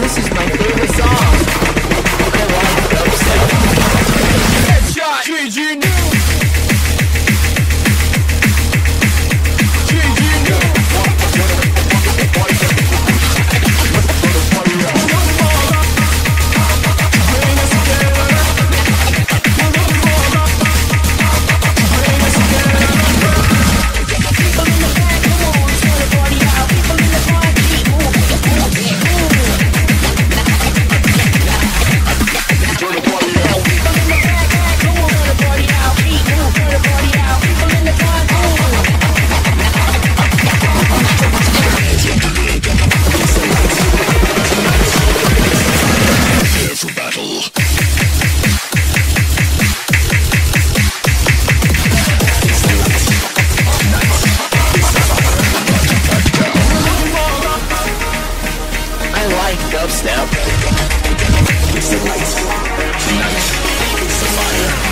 this is my favorite song. up. It's the lights, Tonight, it's the fire.